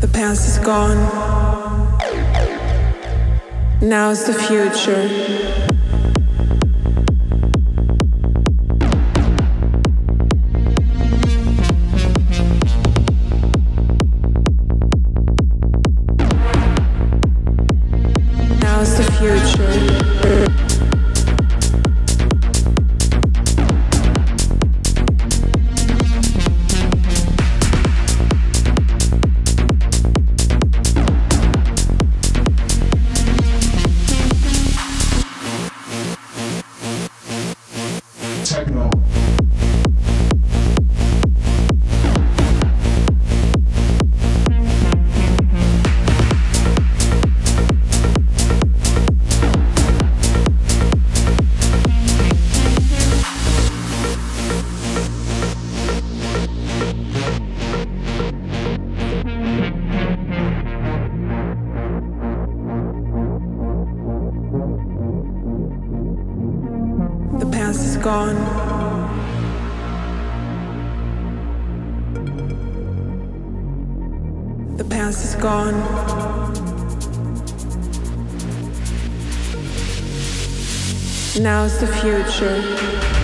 The past is gone. Now is the future. Gone. The past is gone. Now's the future.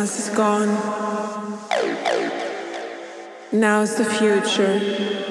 Past is gone. Now's the future.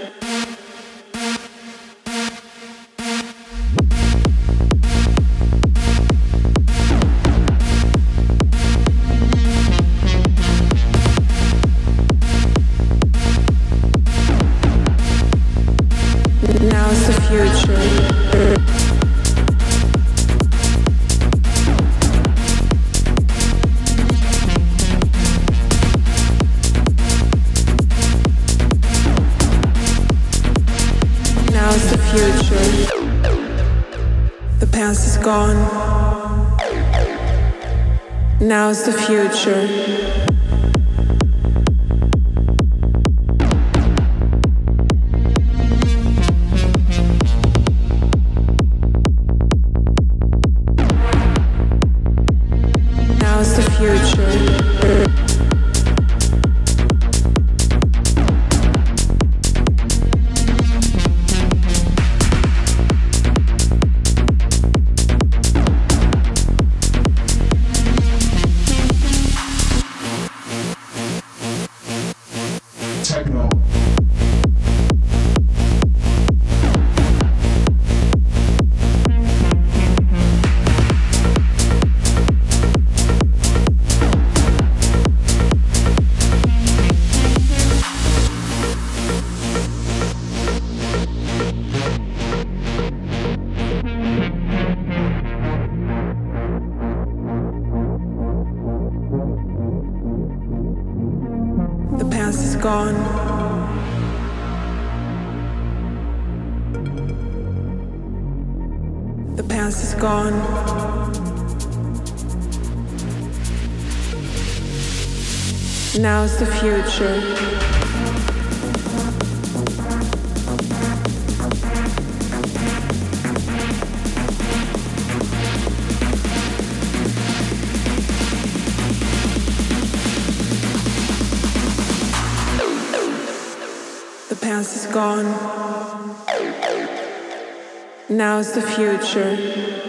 Gone. Now's the future. Now's the future. Techno. Gone. The past is gone. Now's the future. The past is gone. Now is the future.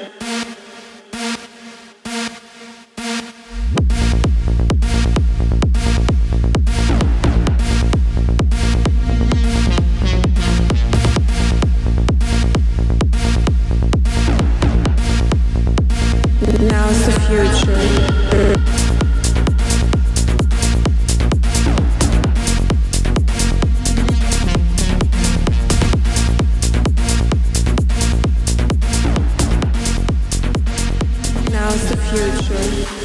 future.